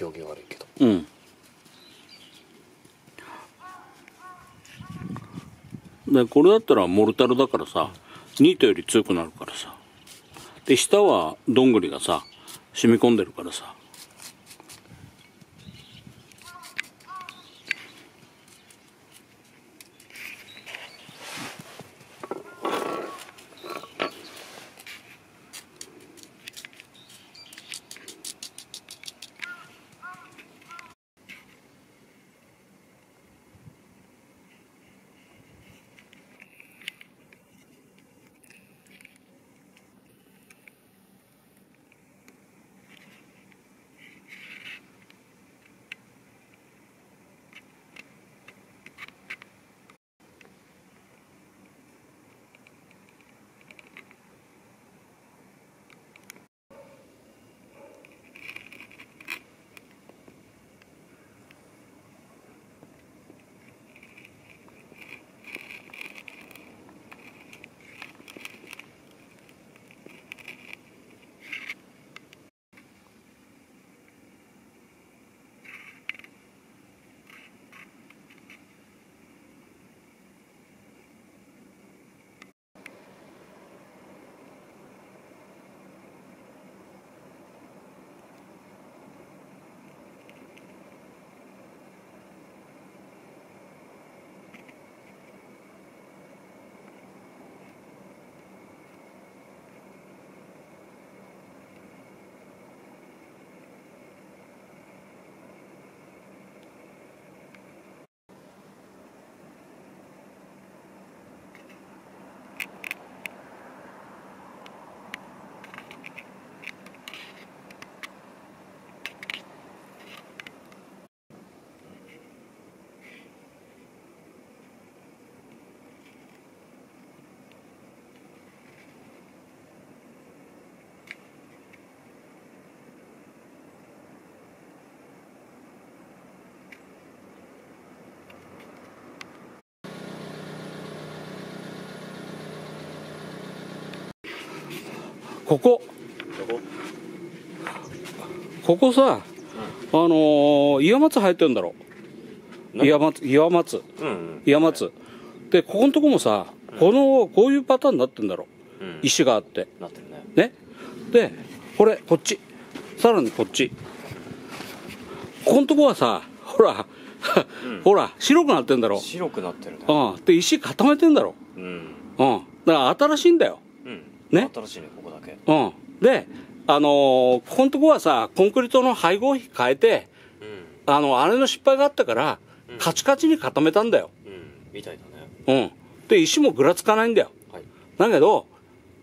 表現悪いけど。うん。でこれだったらモルタルだからさニートより強くなるからさ。で下はどんぐりがさ染み込んでるからさ。ここ。ここさ、あのー岩松生えてんだろ。何？岩松岩松。うんうん。岩松。でここのとこもさこのこういうパターンになってんだろ。うん。石があって。なってるね。ね。でこれこっち。さらにこっち。ここのとこはさほら、うん。ほら白くなってんだろ。白くなってるね。うん。で石固めてんだろ。うん。うん。だから新しいんだよ。うんね。新しいねここだけ。うん。であのーここのとこはさコンクリートの配合比変えてうん。あのあれの失敗があったからうん。カチカチに固めたんだよ。うん。みたいだね。うん。で石もぐらつかないんだよ。はい。だけど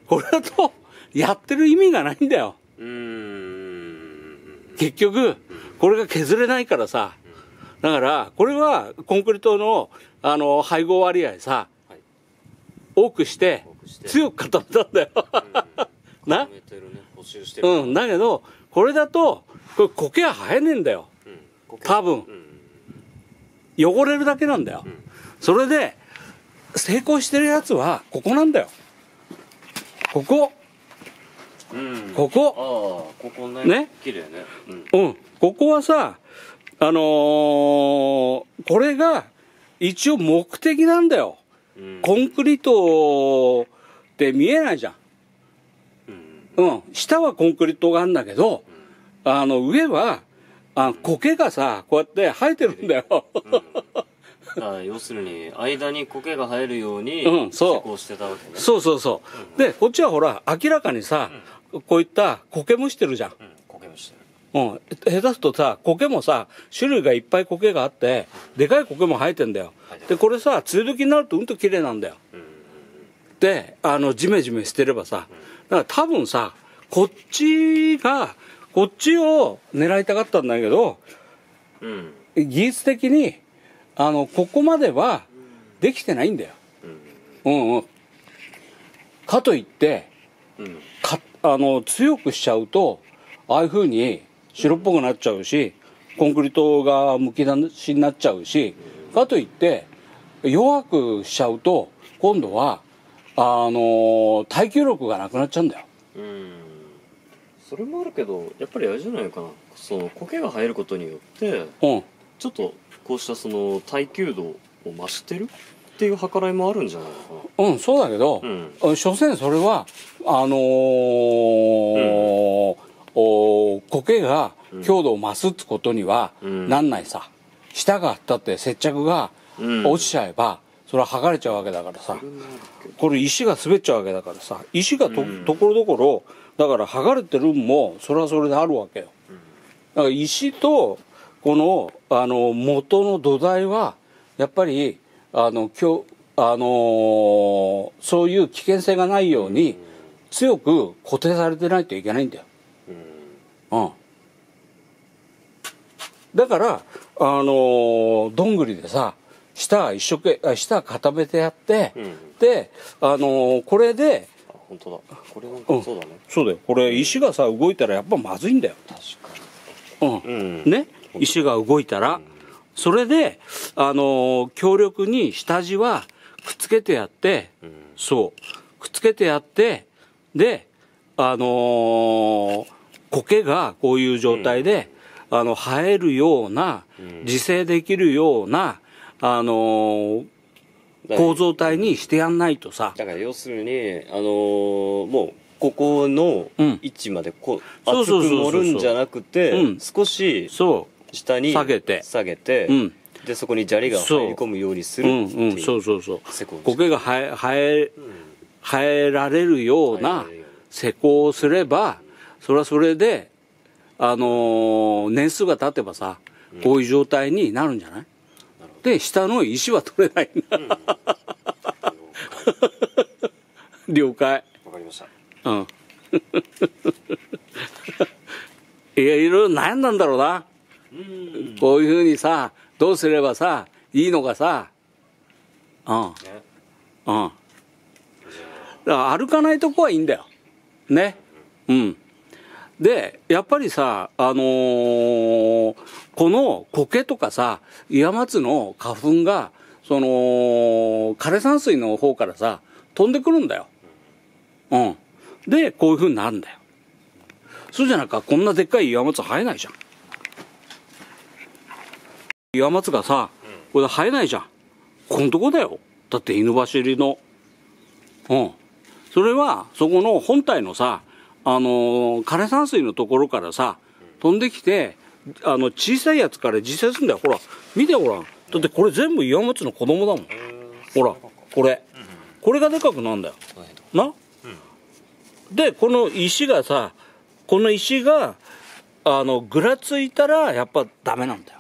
これだとやってる意味がないんだよ。うーん。結局これが削れないからさ。だからこれはコンクリートのあの配合割合さはい。多くして多くして。強く固めたんだよ。な？固めてるね補修してる。うん。だけどこれだとこれ苔は生えねえんだよ。うん。多分。うん。汚れるだけなんだよ。うん。それで成功してるやつはここなんだよ。ここ。うん。ここ。ああここね。ね？綺麗ね。うん。うん。ここはさあのーこれが一応目的なんだよ。うん。コンクリートって見えないじゃん。うん。うん下はコンクリートがあるんだけどあの上はあ苔がさこうやって生えてるんだよ。あ要するに間に苔が生えるようにうんそう。施工してたわけね。そうそうそう。でこっちはほら明らかにさこういった苔むしてるじゃん。うん苔もしてる。うん、下手すとさ苔もさ種類がいっぱい苔があってでかい苔も生えてんだよ。でこれさ梅雨時になるとうんと綺麗なんだよ。うんであのジメジメしてればさだから多分さこっちがこっちを狙いたかったんだけどうん技術的にあのここまではできてないんだよ。うんうん。かといってうんかあの強くしちゃうとああいうふうに白っぽくなっちゃうしコンクリートがむき出しになっちゃうしかといって弱くしちゃうと今度はあの耐久力がなくなっちゃうんだよ。うん。それもあるけどやっぱりあれじゃないかな。その苔が生えることによってうん。ちょっとこうしたその耐久度を増してるっていう計らいもあるんじゃないのうんそうだけど、かなうん。うん所詮それはあのーお苔が強度を増すってことにはうん。なんないさ。下があったって接着がうん。落ちちゃえばそれは剥がれちゃうわけだからさ。これ石が滑っちゃうわけだからさ。石がと,、ころどころだから剥がれてるんもそれはそれであるわけよ。だから石とこのあの元の土台はやっぱりあの今日あのーそういう危険性がないように強く固定されてないといけないんだよ。うん。うん。だから、あのーどんぐりでさ、下は一生懸下は固めてやって、うんで、あのーこれで、あ本当だ。これなんかそうだね。そうだよ、これ石がさ、動いたらやっぱまずいんだよ。確かうん。にうん。ね、石が動いたら、それで、あのー強力に下地はくっつけてやって、うん。そう、くっつけてやって、で、あのー苔がこういう状態で、あの、生えるような、うん。自生できるような、あのー構造体にしてやんないとさ、だから要するにあのーもうここのうん。位置までこうそう厚くそうそう。そう盛るんじゃなくて、うん。少しそ下に下げて。下げて、うん。でそこに砂利が入り込むようにすう、うん。るっていう、うん、そうそうそう。施工苔が生え、生え、生えられるような施工をすれば、それはそれで、あのー年数が経てばさ、こういう状態になるんじゃない、で、下の石は取れないんだ。了解。わかりましたうん。いや、いろいろ悩んだんだろうな。うんこういうふうにさ、どうすればさ、いいのかさ。うん。ねうん。だから歩かないとこはいいんだよ。ね。うん。で、やっぱりさ、あのーこの苔とかさ、岩松の花粉が、その、枯山水の方からさ、飛んでくるんだよ。うん。で、こういう風になるんだよ。そうじゃなきゃこんなでっかい岩松生えないじゃん。岩松がさ、これ生えないじゃん。こんとこだよ。だって犬走りの。うん。それは、そこの本体のさ、あのー枯山水のところからさ、飛んできて、あの、小さいやつから実際すんだよ。ほら、見てごらん。だってこれ全部岩松の子供だもん。ほら、これ。これがでかくなんだよ。な、で、この石がさ、この石が、あの、ぐらついたら、やっぱダメなんだよ。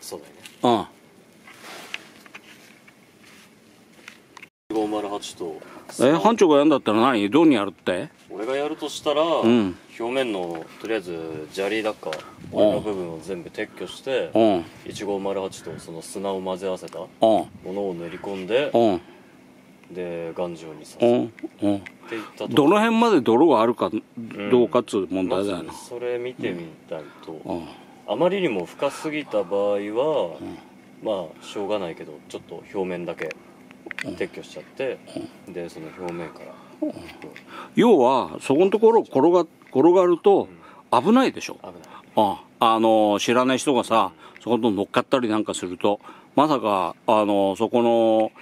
そうだよねうん。うん。508とえ、班長がやんだったら何？どうにやるって？俺がやるとしたら、ん表面のとりあえず砂利だか俺の部分を全部撤去してうん。1508とその砂を混ぜ合わせたもうん。のを練り込んでうん。で頑丈にさせうん。うん。てどの辺まで泥があるかどうかっつう問題だよな。まずそれ見てみたいと、うん。あまりにも深すぎた場合は、まあしょうがないけどちょっと表面だけ撤去しちゃって、でその表面から、要は、そこのところ転が、転がると危ないでしょ。危ないああの、知らない人がさ、そこと乗っかったりなんかすると、まさか、あの、そこの、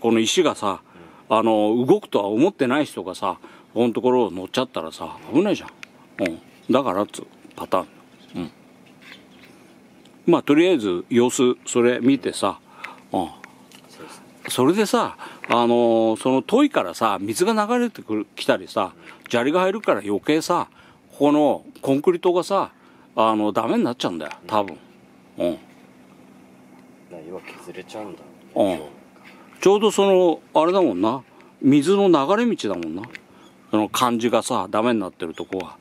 この石がさ、あの、動くとは思ってない人がさ、そこのところを乗っちゃったらさ、危ないじゃん。うん。だからっつうパターン。うん。まあ、とりあえず様子、それ見てさ、うん。それでさ、あのーその遠いからさ、水が流れてくる、来たりさ、砂利が入るから余計さ、ここのコンクリートがさ、あの、ダメになっちゃうんだよ、多分。うん。だから要は削れちゃうんだうんちょうどその、あれだもんな、水の流れ道だもんな。その感じがさ、ダメになってるとこが。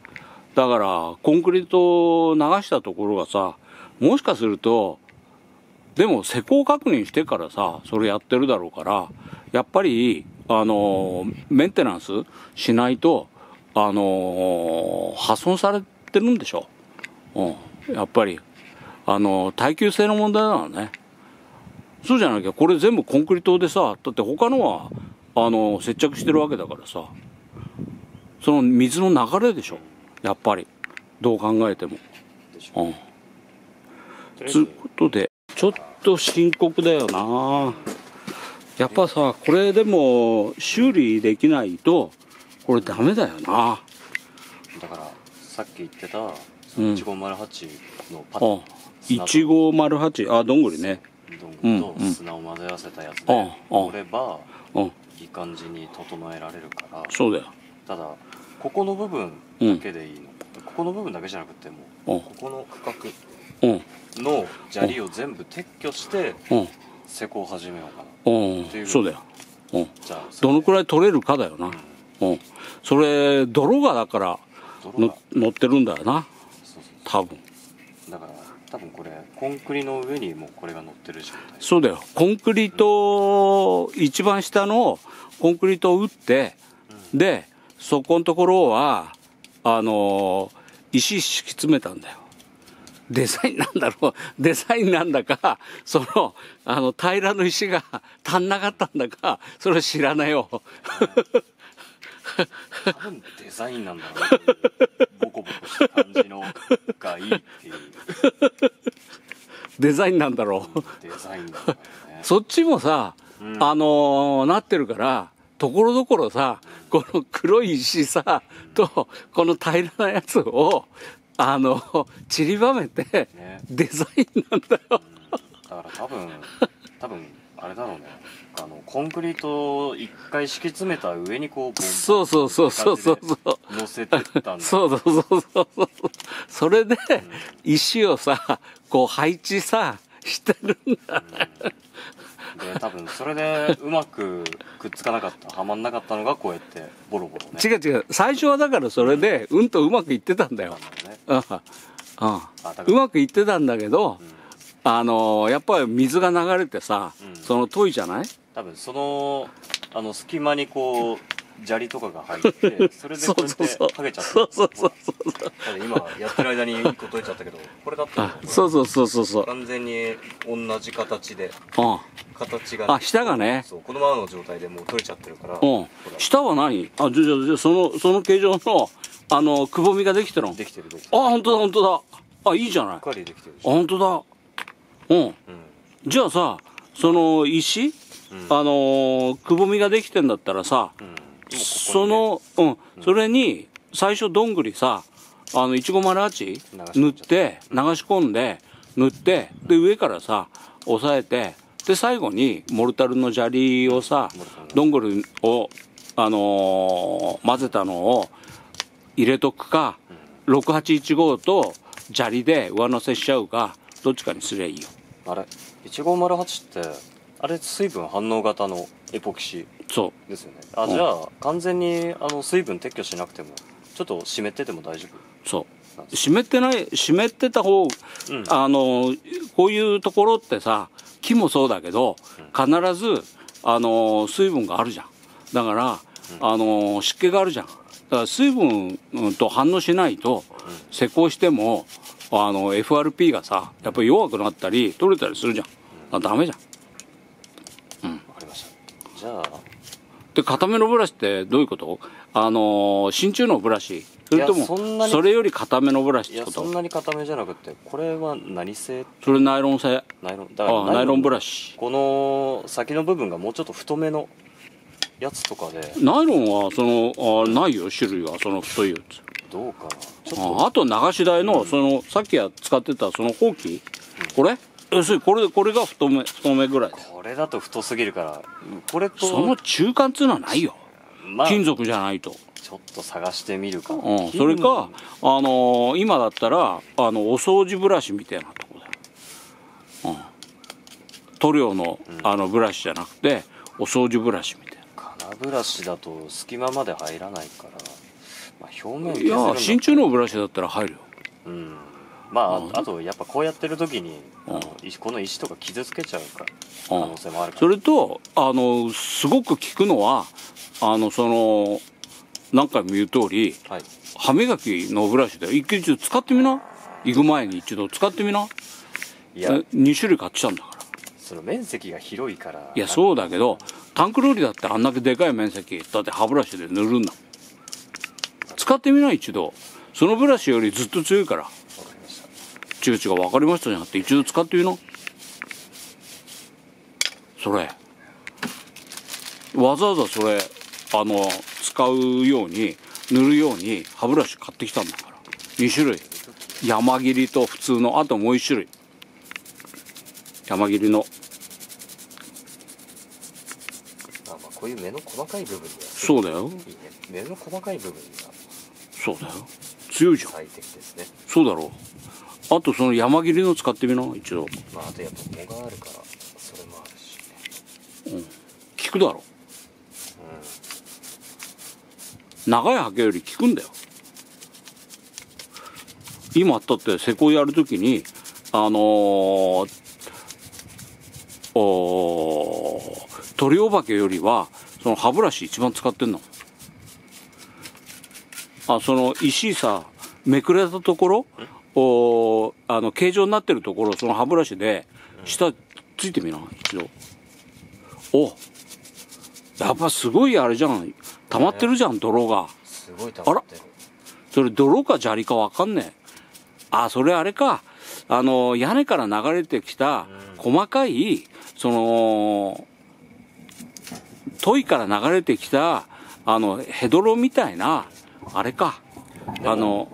だから、コンクリートを流したところがさ、もしかすると、でも施工確認してからさ、それやってるだろうから、やっぱり、あの、メンテナンスしないと、あの、破損されてるんでしょ。うん。やっぱり、あの、耐久性の問題だからね。そうじゃなきゃ、これ全部コンクリートでさ、だって他のは、あの、接着してるわけだからさ、その水の流れでしょ。やっぱりどう考えてもうんとりあえずつうことでちょっと深刻だよな。やっぱさこれでも修理できないとこれダメだよな。だからさっき言ってたそうん。の1508のパターンあ1508あどんぐりね。どんぐりうんうん。と砂を混ぜ合わせたやつあであ折ればうんいい感じに整えられるから。そうだよ。ただここの部分だけでいいの、ここの部分だけじゃなくてもうんここの区うん画の砂利を全部撤去してうん。施工を始めようかな。うん。そうだよ。うん。じゃあどのくらい取れるかだよな。うん。それ泥がだからの乗ってるんだよな。多分。だから多分これコンクリの上にもうこれが乗ってる状態。そうだよ。コンクリート一番下のコンクリートを打ってでそこのところはあの石敷き詰めたんだよデザインなんだろう。デザインなんだかそのあの平らの石が 足んなかったんだかそれは知らないよ。多分デザインなんだろうね。ボコボコした感じのがいいっていう。デザインなんだろう。デザインだよね。そっちもさ、うん。あのーなってるからところどころさこの黒い石さとこの平らなやつをあの散りばめてね。デザインなんだよ。だから多分多分あれだろうね。あのコンクリートを一回敷き詰めた上にこうそうそうそうそうそう。そう乗せてったんだ。そうそうそうそう。そうそれで石をさこう配置さしてるんだ。で多分それでうまくくっつかなかった。はまんなかったのがこうやってボロボロね。違う違う。最初はだからそれでうんとうまくいってたんだようん。うまくいってたんだけど、うん。あのやっぱり水が流れてさ、うん。その遠いじゃない？多分そのあの隙間にこう砂利とかが入って それでこうやって剥げちゃった。そうそうそう。そう今やってる間に1個取れちゃったけどこれだったそうそうそうそうそう。完全に同じ形でうん。形が。あ下がね。そうこのままの状態でもう取れちゃってるから。うん。下は何？あじゃあじゃそのその形状のあのくぼみができてるの？あできてるできてる。本当だ本当だ。あいいじゃない。しっかりできてるあし、うん、本当だ。うん。じゃあさその石、うん。あのくぼみができてんだったらさ、うん、今ここその、うん、それに最初どんぐりさあの1508塗って流し込んで塗ってで上からさ押さえてで最後にモルタルの砂利をさどんぐりを、あのー混ぜたのを入れとくか6815と砂利で上乗せしちゃうかどっちかにすりゃいいよ。あれ1508ってあれ水分反応型のエポキシそですよね。あじゃあ完全にあの水分撤去しなくてもちょっと湿ってても大丈うそう。なんです。湿ってない湿ってた方うん。あのこういうところってさ木もそうだけど必ずあの水分があるじゃん。だから、あの湿気があるじゃんだから水分うんと反応しないと施工してもあの FRP がさやっぱり弱くなったり取れたりするじゃん。あダメじゃん。わかりました。じゃあで固めのブラシってどういうこと？あの真鍮のブラシ。それともそれより固めのブラシってこと？そんなに固めじゃなくてこれは何製？それナイロン製。ナイロンだからあナイロンブラシ。この先の部分がもうちょっと太めのやつとかで。ナイロンはそのあないよ種類はその太いやつ。どうかな。ちょっとああと流し台のそのさっきや使ってたそのほうき？これ？要するにこれこれが太め太めぐらい。だよこれだと太すぎるからこれとその中間っつうのはないよ。まあ金属じゃないと、ちょっと探してみるか。うん、それかあのー今だったらあのお掃除ブラシみたいなとこだ。よ、うん、塗料のあのブラシじゃなくてお掃除ブラシみたい金ブラシだと隙間まで入らないから、まあ、表面削るんだや真鍮のブラシだったら入るよ。うん。まああとやっぱこうやってる時にあのうん。石この石とか傷つけちゃうから可うん。能性もあるから。それとあのすごく効くのはあのその何回も言う通りはい。歯磨きのブラシで一回一度使ってみな。行く前に一度使ってみな。いや。2種類買ってきたんだからその面積が広いから。いやそうだけどタンクローリーだってあんだけでかい面積だって歯ブラシで塗るんだ使ってみない一度。そのブラシよりずっと強いから。わかりました違う違う分かりましたじゃなくて一度使ってみな。それ。わざわざそれあの使うように塗るように歯ブラシ買ってきたんだから。2種類。山切りと普通のあともう1種類。山切りの。あまあこういう目の細かい部分には。そうだよ。いいね。目の細かい部分には。そうだよ。強いじゃん。最適ですね。そうだろう。あとその山切りの使ってみな一度。まああとやっぱ藻があるからそれもあるしね。効くだろ。長いハケより効くんだよ。今だって施工やるときにあのー鳥お化けよりはその歯ブラシ一番使ってんの？あその石さめくれたところおーあの形状になってるところその歯ブラシで下ついてみな一度。おやっぱすごいあれじゃん。溜まってるじゃん泥が。すごい溜まってる。それ泥か砂利かわかんねえ。あそれあれか。あの屋根から流れてきた細かいその問いから流れてきたあのヘドロみたいなあれか。あの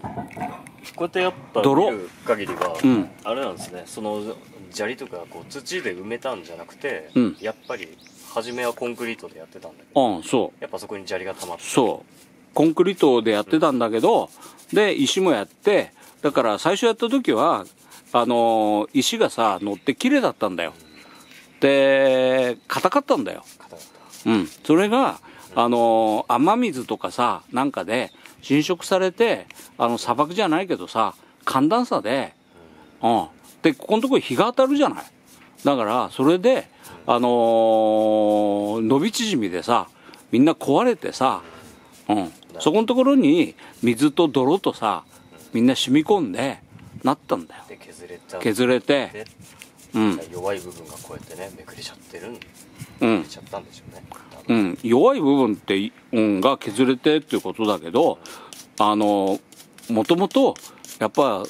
こうやってやっぱ泥見る限りは、うん。あれなんですね。その砂利とかこう土で埋めたんじゃなくて、うん。やっぱり初めはコンクリートでやってたんだけどうんそう。やっぱそこに砂利が溜まって。そう。コンクリートでやってたんだけど、で石もやってだから最初やった時はあの石がさ乗って綺麗だったんだよで硬かったんだよ。うん、それが、あのー雨水とかさなんかで浸食されてあの砂漠じゃないけどさ寒暖差で、うん、でここのところ日が当たるじゃない。だからそれで、あのー伸び縮みでさみんな壊れてさ、うん、そこのところに水と泥とさみんな染み込んでなったんだよ。削れてでうん弱い部分がこうやってねめくれちゃってるんうんめくれちゃったんでしょうねうん、弱い部分って、うん、が削れてっていうことだけど、あの、もともと、やっぱ、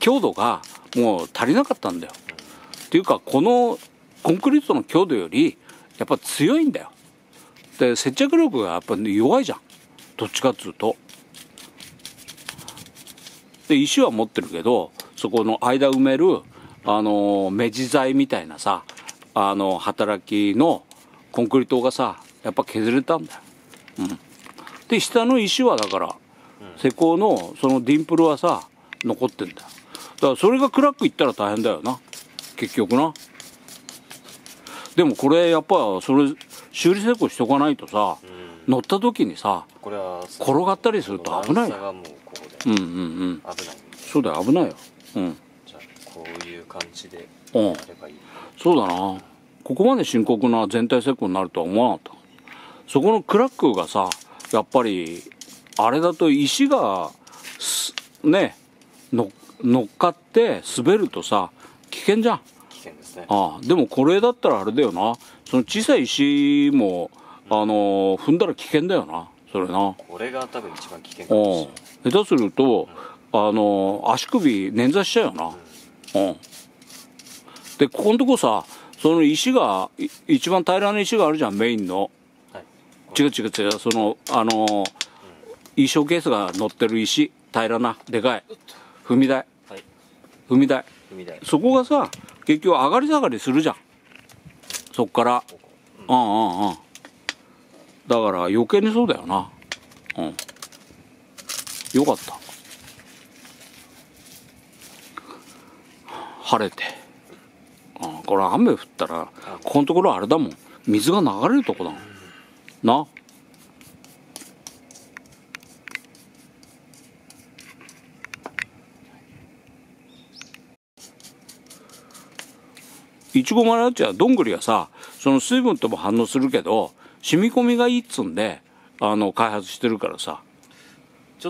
強度がもう足りなかったんだよ。っていうか、このコンクリートの強度より、やっぱ強いんだよ。で、接着力がやっぱ弱いじゃん。どっちかっつうと。で、石は持ってるけど、そこの間埋める、あの、目地材みたいなさ、あの、働きのコンクリートがさ、やっぱ削れたんだよ。うん。で、下の石はだから、施工のそのディンプルはさ、残ってんだよ。だからそれがクラックいったら大変だよな。結局な。でもこれやっぱそれ修理施工しとかないとさ、乗った時にさ、これは転がったりすると危ないよ。うんうんうん。危ないそうだよ、危ないよ。うん。こういう感じでうんやればいいそうだな。ここまで深刻な全体施工になるとは思わなかった。そこのクラックがさ、やっぱり、あれだと石が、すね、の乗っかって滑るとさ、危険じゃん。危険ですねああでもこれだったらあれだよな。その小さい石も、あの踏んだら危険だよな。それな。これが多分一番危険かもしれうないん。下手すると、あの足首捻挫しちゃうよな。うん。で、ここのとこさ、その石が、い一番平らな石があるじゃん、メインの。はい違う違う違う、その、あの衣装ケースが乗ってる石、平らな、でかい。踏み台、はい踏み台。踏み台そこがさ、結局上がり下がりするじゃん。そっから。ここうんうんうん。だから余計にそうだよな。うん。よかった。晴れて。うん、これ雨降ったら、ここのところあれだもん。水が流れるとこだもん。な。いちごマラッチはどんぐりはさその水分とも反応するけど染み込みがいいっつんであの開発してるからさ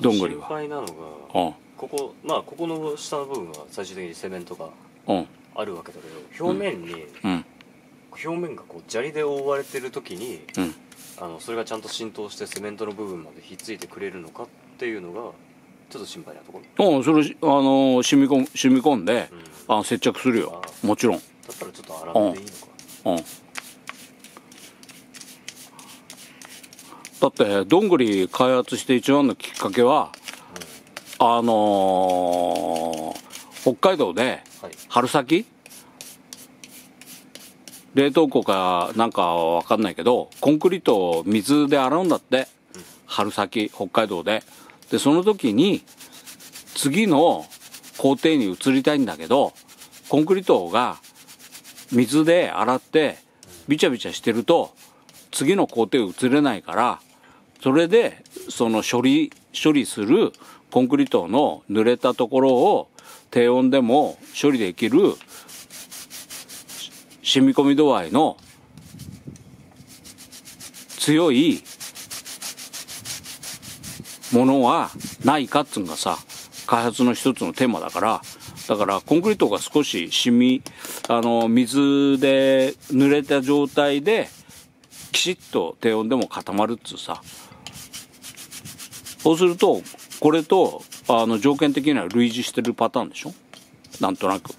ちょっと心配なのがうん。ここまあここの下の部分は最終的にセメントがうん。あるわけだけど表面に、うん。表面がこう砂利で覆われてる時にうん。あのそれがちゃんと浸透してセメントの部分までひっついてくれるのかっていうのがちょっと心配なところ。うんそれあの染み込む染み込んで、あ接着するよ。もちろん。だったらちょっと粗めでいいのか。うんだってどんぐり開発して一番のきっかけは、あのー北海道ではい。春先？冷凍庫かなんかわかんないけどコンクリートを水で洗うんだって。春先北海道で。でその時に次の工程に移りたいんだけどコンクリートが水で洗ってビチャビチャしてると次の工程移れないからそれでその処理処理するコンクリートの濡れたところを低温でも処理できる染み込み度合いの強いものはないかっつうんがさ開発の一つのテーマだから。だからコンクリートが少し染みあの水で濡れた状態できちっと低温でも固まるっつうさ。そうするとこれとあの条件的には類似してるパターンでしょ？なんとなく。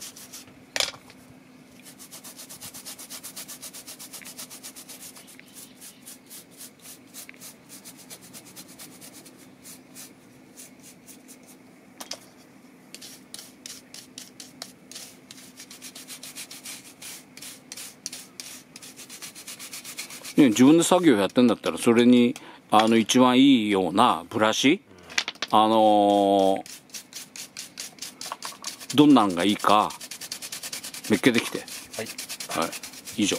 ね、自分で作業やってんだったらそれにあの一番いいようなブラシ？あのーどんなんがいいかめっけてきて。はい。はい。以上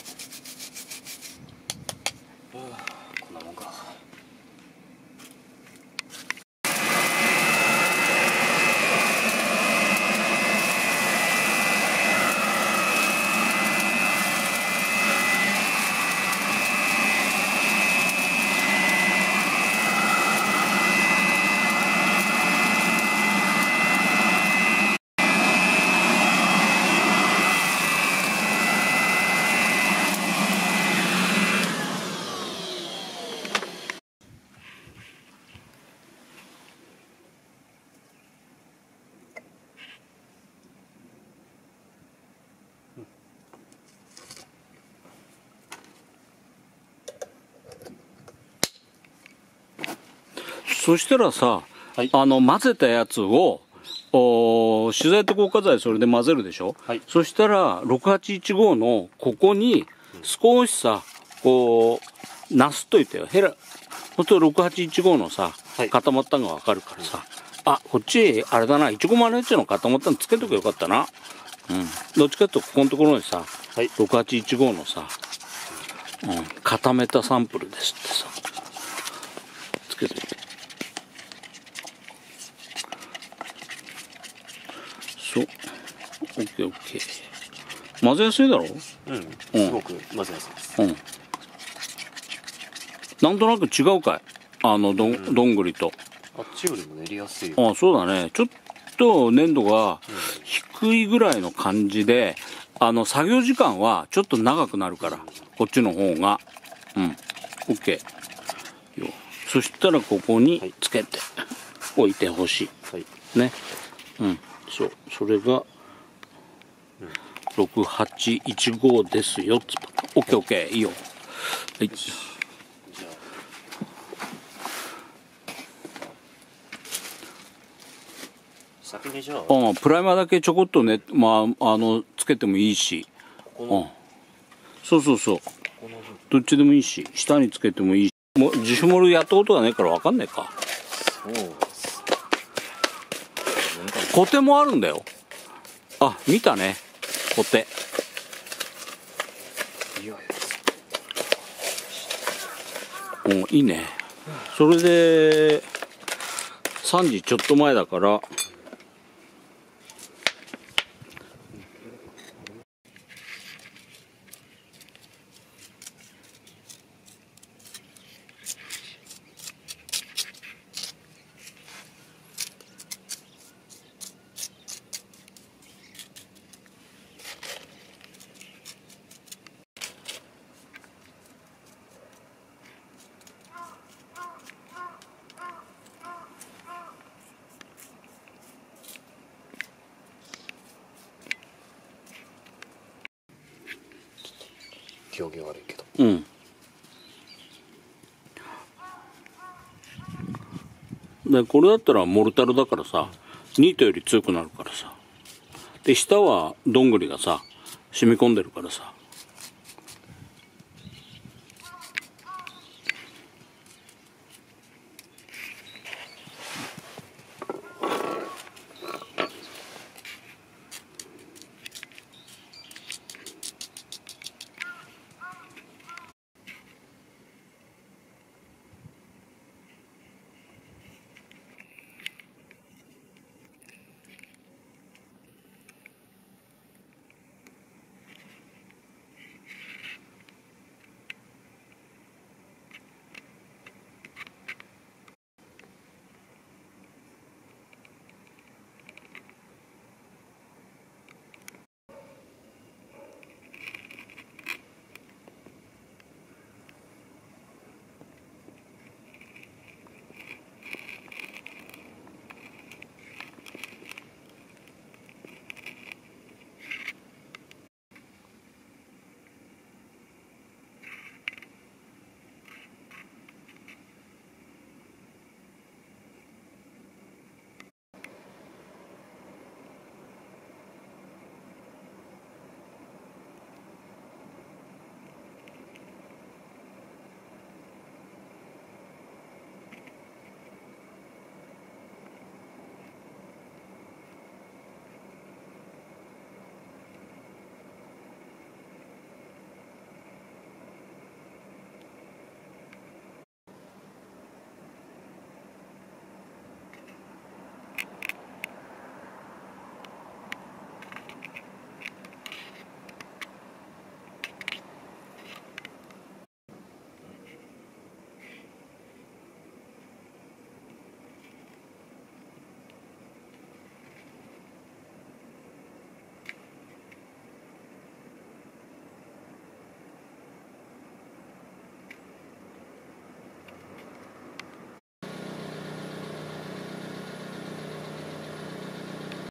そしたらさ、はい。あの混ぜたやつをお資材と硬化剤それで混ぜるでしょ、はい。そしたら6815のここに少しさこうなすっといてよ。ヘラ。ほんと6815のさ、はい。固まったのが分かるからさ。あこっちあれだな。いちごまのやつの固まったのつけとけばよかったな。うん。どっちかっていうとここのところにさ、はい。6815のさ、うん、固めたサンプルですってさ。つけといてそうオッケーオッケー混ぜやすいだろ。うん。すごく混ぜやすいです。うん。なんとなく違うかい。あのどん,、どんぐりと。あっちよりも練りやすいよ。あそうだね。ちょっと粘度が低いぐらいの感じであの作業時間はちょっと長くなるからこっちの方が。うん。OK よ。そしたらここにつけて置いてほしはいい。ね。うん。そう。それが6815ですよ。つ OKOK いいよ。はい。じゃあ先にじゃあ。こうん、プライマーだけちょこっとね、まあ、あの、つけてもいいし、うん。この、そうそう。そう、どっちでもいいし、下につけてもいいし、もう自主モルやったことがねえからわかんないか。そうです。コテもあるんだよ。あ、見たね、コテ。いやいやう、いいね。それで、3時ちょっと前だから、表現悪いけどうんでこれだったらモルタルだからさニートより強くなるからさで下はどんぐりがさ染み込んでるからさ